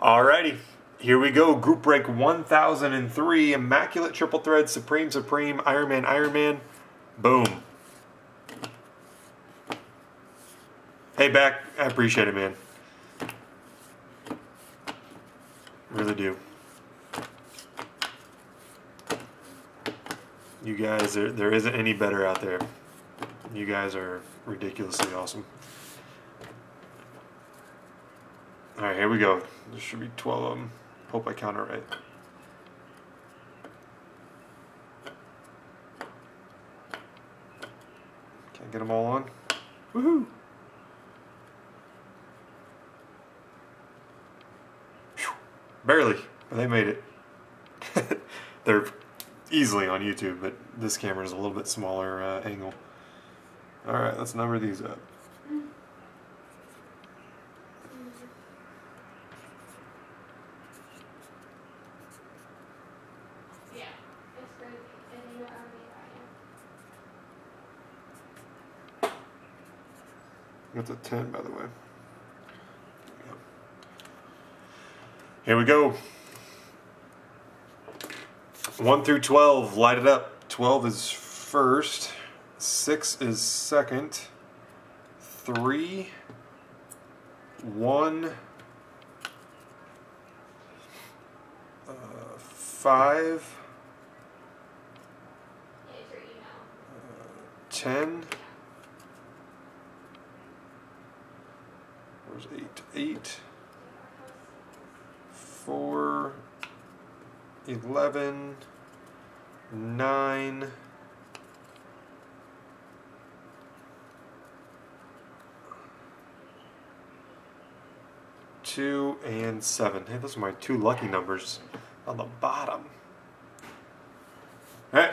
Alrighty, here we go. Group break 1003. Immaculate Triple Thread, Supreme Supreme, Iron Man Iron Man. Boom. Hey, back. I appreciate it, man. Really do. You guys, there, there isn't any better out there. You guys are ridiculously awesome. Alright, here we go. There should be 12 of them. Hope I count it right. Can't get them all on. Woohoo! Barely, but they made it. They're easily on YouTube, but this camera is a little bit smaller uh, angle. Alright, let's number these up. Yeah, it's crazy. And you know how many I am. That's a 10, by the way. Yep. Here we go. 1 through 12, light it up. 12 is first, 6 is second, 3, 1, uh, 5, Yeah, it's your email. 10. 8? 8, 4, 11, 9, two and seven. Hey, those are my two lucky numbers on the bottom. All right,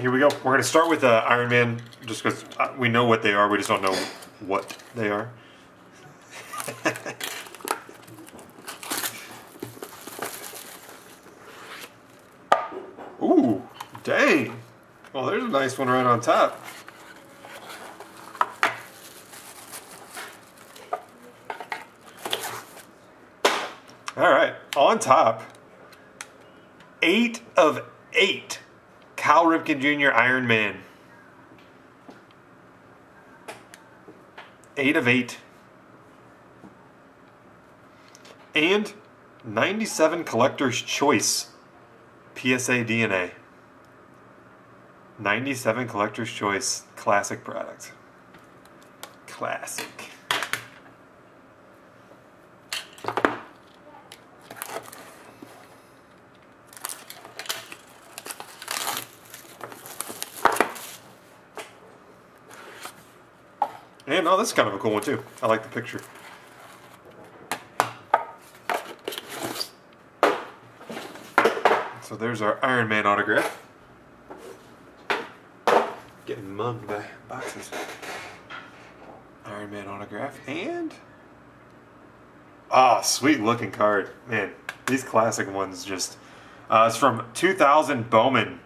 here we go. We're going to start with uh, Iron Man, just because we know what they are. We just don't know what they are. Dang. Well, there's a nice one right on top. All right, on top, eight of eight. Cal Ripken Jr. Iron Man. Eight of eight. And 97 Collector's Choice PSA DNA. 97 Collector's Choice classic product. Classic. And oh, this is kind of a cool one too. I like the picture. So there's our Iron Man autograph. Mugged by boxes. Iron Man autograph and ah, sweet looking card, man. These classic ones just. Uh, it's from 2000 Bowman,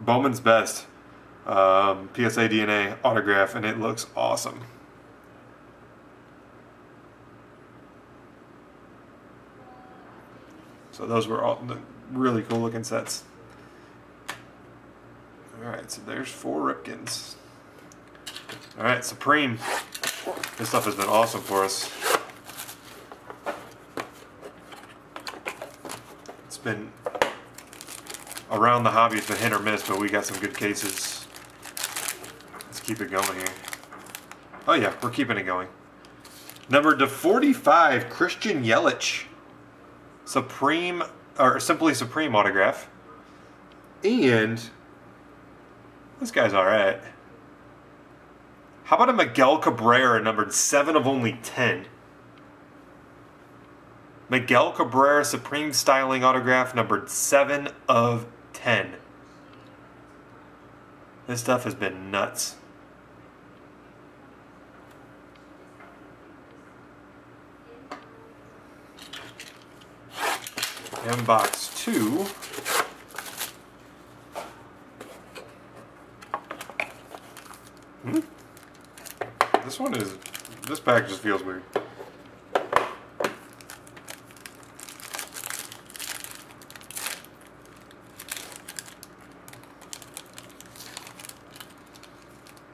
Bowman's Best, um, PSA DNA autograph, and it looks awesome. So those were all the really cool looking sets. All right, so there's four Ripkens. All right, Supreme. This stuff has been awesome for us. It's been around the hobby. It's been hit or miss, but we got some good cases. Let's keep it going here. Oh yeah, we're keeping it going. Number to 45, Christian Yelich. Supreme or simply Supreme autograph. And this guy's all right. How about a Miguel Cabrera numbered 7 of only 10? Miguel Cabrera Supreme Styling autograph numbered 7 of 10. This stuff has been nuts. M box 2. Mm-hmm. This one is, this pack just feels weird.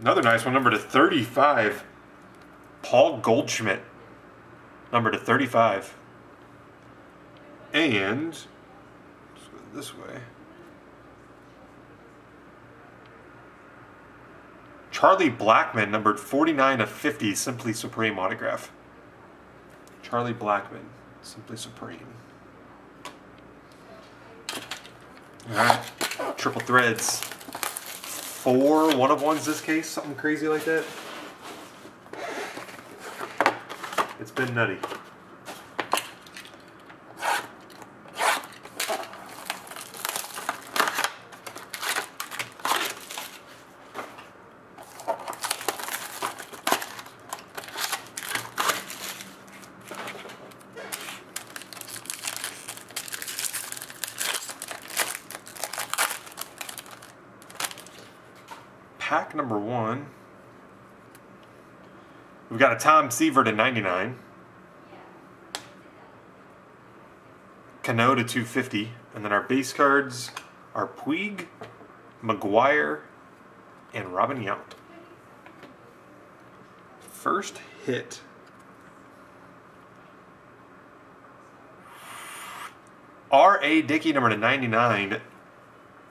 Another nice one, number to 35. Paul Goldschmidt, number to 35. And, this way. Charlie Blackmon, numbered 49 of 50, Simply Supreme autograph. Charlie Blackmon, Simply Supreme. All right, triple threads. Four one of ones this case, something crazy like that. It's been nutty. Pack number one. We've got a Tom Seaver to 99. Cano to 250. And then our base cards are Puig, McGwire, and Robin Yount. First hit. R.A. Dickey, number to 99.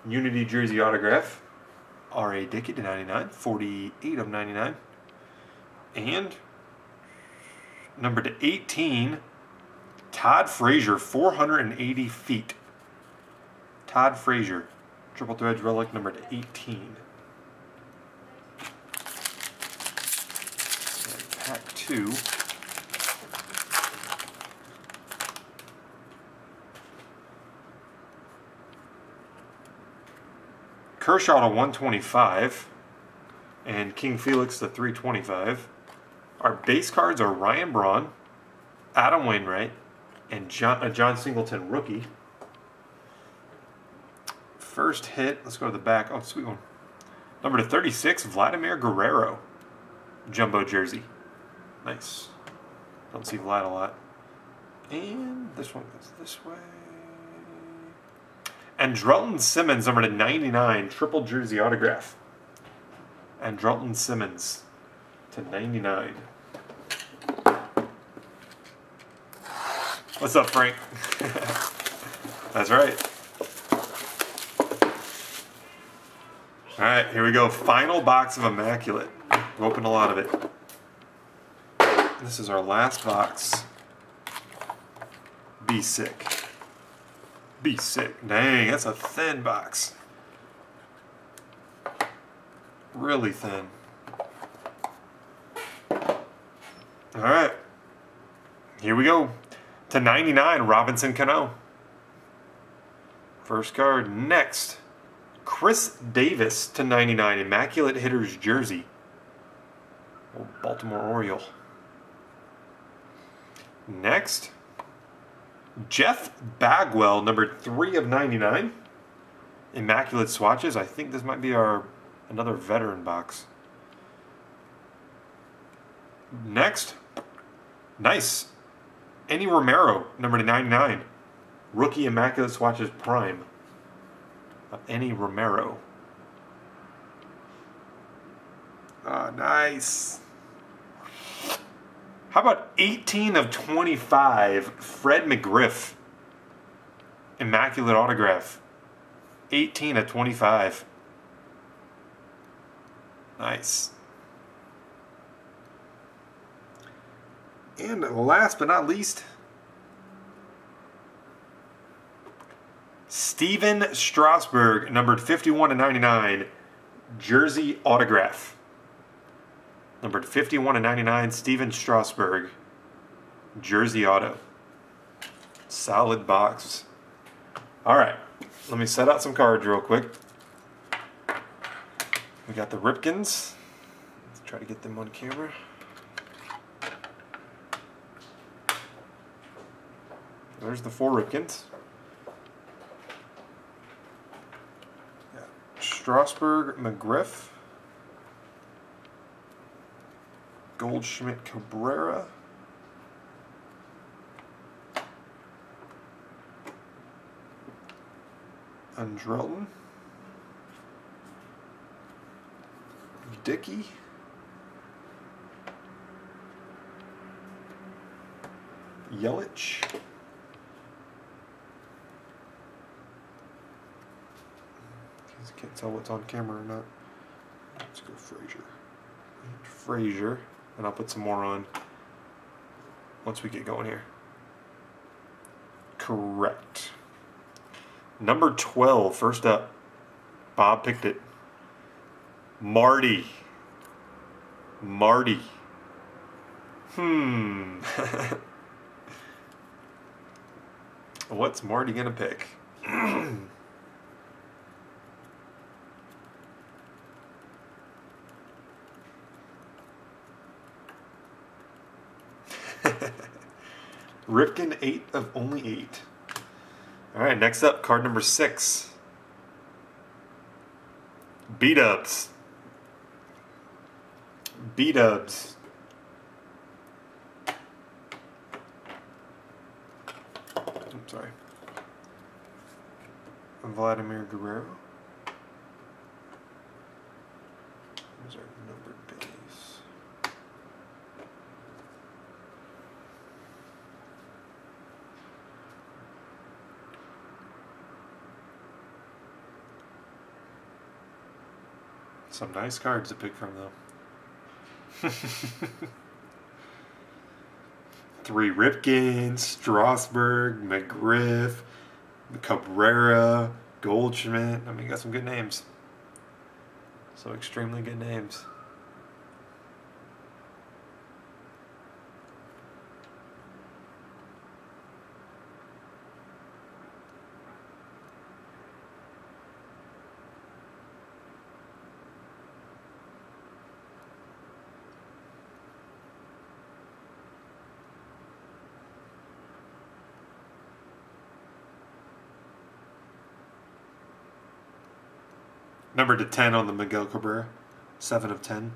Unity jersey autograph. R.A. Dickey to 99. 48 of 99. And number to 18, Todd Frazier, 480 feet. Todd Frazier, triple threads relic number to 18. And pack two. Kershaw to 125 and King Felix to 325. Our base cards are Ryan Braun, Adam Wainwright, and John, uh, Jon Singleton, rookie. First hit, let's go to the back. Oh, sweet one. Number to 36, Vladimir Guerrero, jumbo jersey. Nice. Don't see Vlad a lot. And this one goes this way. Andrelton Simmons, number to 99, triple jersey autograph. Andrelton Simmons to 99. What's up, Frank? That's right. All right, here we go. Final box of Immaculate. We opened a lot of it. This is our last box. Be sick. Be sick. Dang, that's a thin box. Really thin. All right. Here we go. To 99, Robinson Cano. First card. Next, Chris Davis to 99, Immaculate Hitters jersey. Old Baltimore Oriole. Next, Jeff Bagwell, number 3 of 99. Immaculate swatches. I think this might be our another veteran box. Next, nice. Enny Romero, number 99. Rookie Immaculate Swatches Prime. Of Andy Romero. Ah, nice. How about 18 of 25, Fred McGriff. Immaculate autograph. 18 of 25. Nice. And last but not least, Stephen Strasburg, numbered 51 to 99, jersey autograph. Numbered 51 to 99, Stephen Strasburg, jersey auto. Solid box. All right, let me set out some cards real quick. We got the Ripkens. Let's try to get them on camera. There's the four Ripkens. Strasburg McGriff. Goldschmidt Cabrera. Andrelton. Dickey. Yelich. Can't tell what's on camera or not. Let's go Frazier. Frazier. And I'll put some more on once we get going here. Correct. Number 12, first up. Bob picked it. Marty. Marty. Hmm. What's Marty gonna pick? Ripken, eight of only eight. All right, next up, card number six. B Dubs. B Dubs. I'm sorry. Vladimir Guerrero. Those are numbered base. Some nice cards to pick from, though. Three Ripkens, Strasburg, McGriff, Cabrera, Goldschmidt. I mean, you got some good names. So extremely good names. Number to 10 on the Miguel Cabrera. 7 of 10.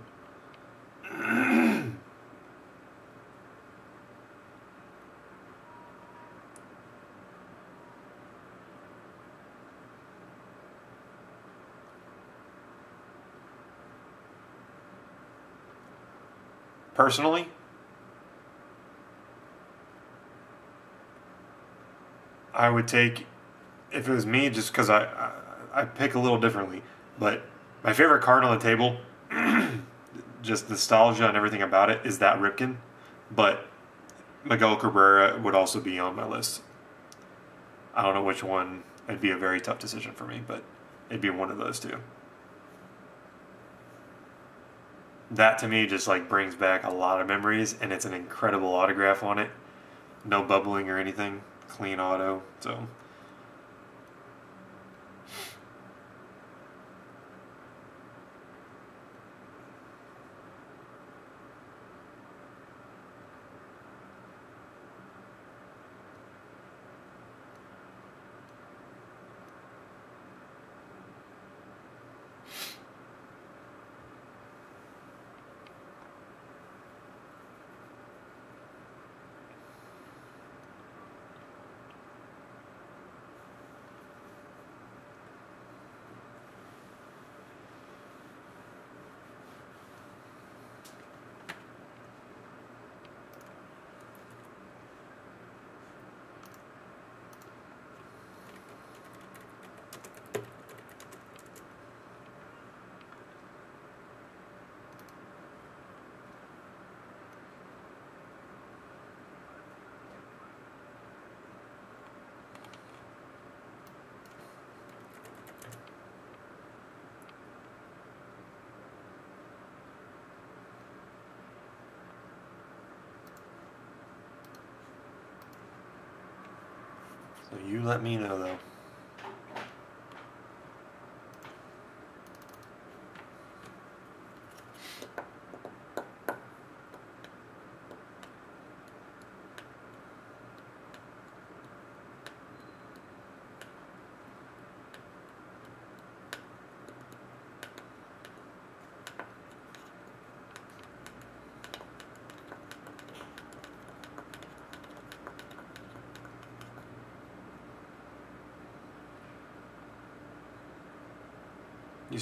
Personally, I would take, if it was me, just because I, I, I pick a little differently. But my favorite card on the table, just nostalgia and everything about it, is that Ripken. But Miguel Cabrera would also be on my list. I don't know which one. It'd be a very tough decision for me, but it'd be one of those two. That to me just like brings back a lot of memories, and it's an incredible autograph on it. No bubbling or anything, clean auto. So you let me know though.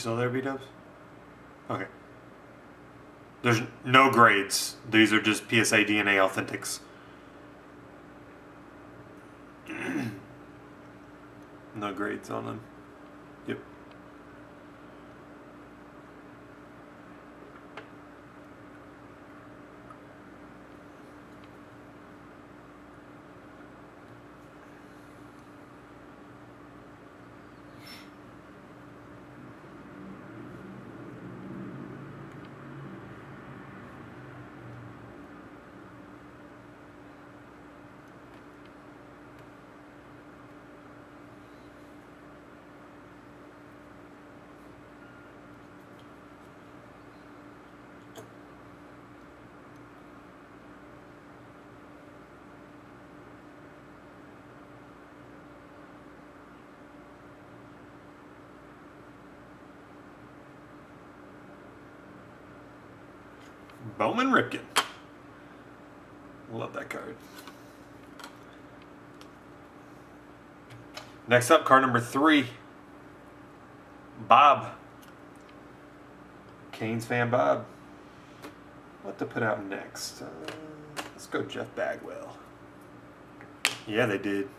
Still there, B Dubs? Okay. There's no grades. These are just PSA DNA authentics. no grades on them. Bowman Ripken. Love that card. Next up, card number three. Bob. Canes fan Bob. What to put out next? Uh, let's go Jeff Bagwell. Yeah, they did.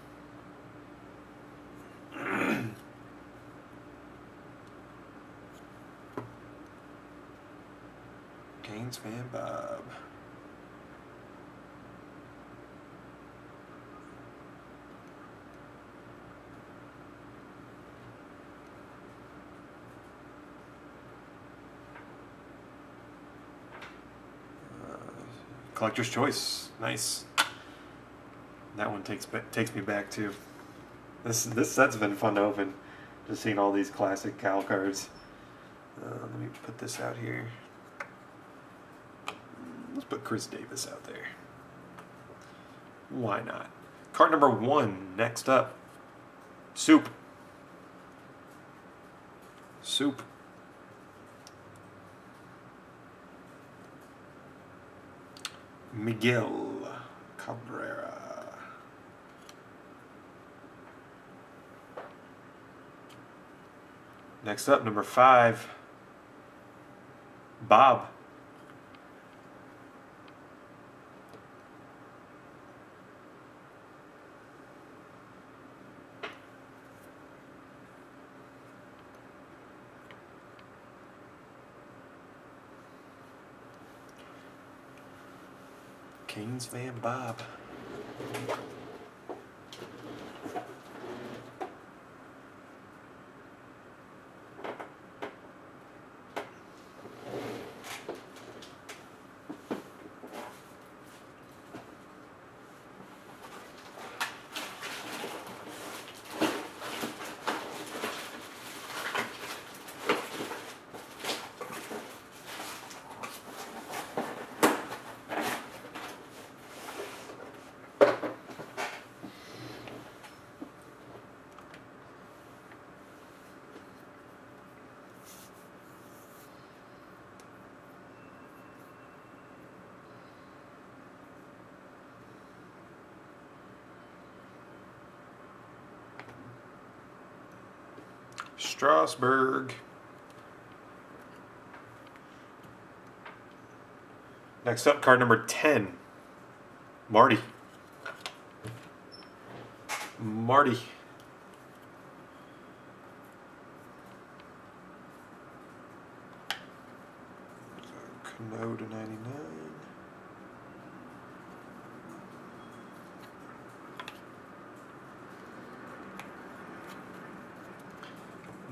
Fan Bob. Uh, Collector's choice, nice. That one takes takes me back to this. This set's been fun to open. Just seeing all these classic Cal cards. Uh, let me put this out here. Put Chris Davis out there. Why not? Card number one, next up. Soup. Soup. Miguel Cabrera. Next up, number five. Bob. Canes fan Bob. Strasburg. Next up, card number 10. Marty. Marty. Cano to 99.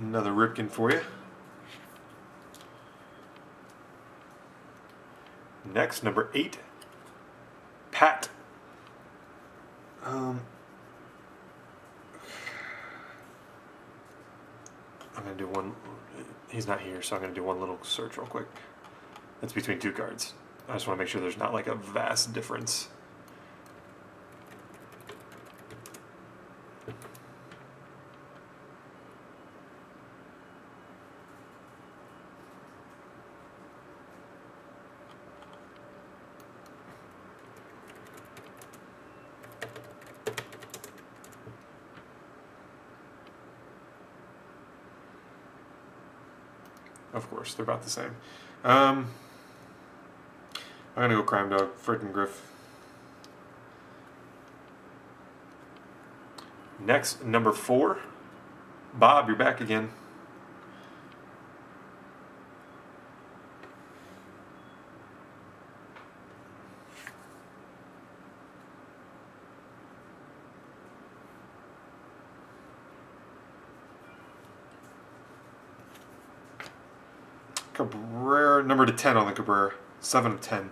Another Ripken for you. Next, number eight, Pat. Um, I'm gonna do one. He's not here, so I'm gonna do one little search real quick. That's between two cards. I just want to make sure there's not like a vast difference. They're about the same. Um, I'm gonna go crime dog, freaking Griff. Next, number four. Bob, you're back again. Cabrera, number to 10 on the Cabrera. 7 of 10.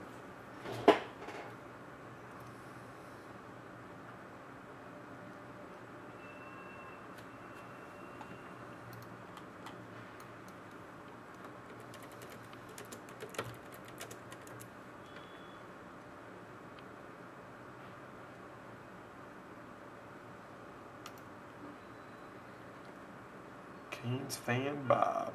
Canes fan Bob.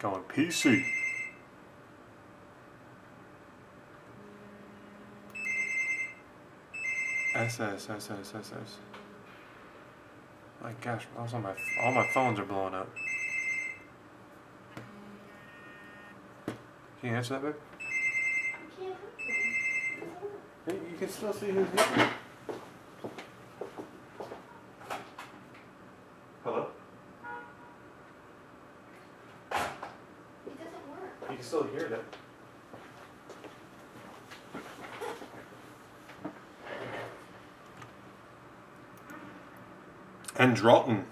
Going PC. SS, SS, SS. My gosh, also my all my phones are blowing up. Can you answer that, babe? I can't help them. Hey, you can still see who's here. Hello? It doesn't work. You can still hear that. And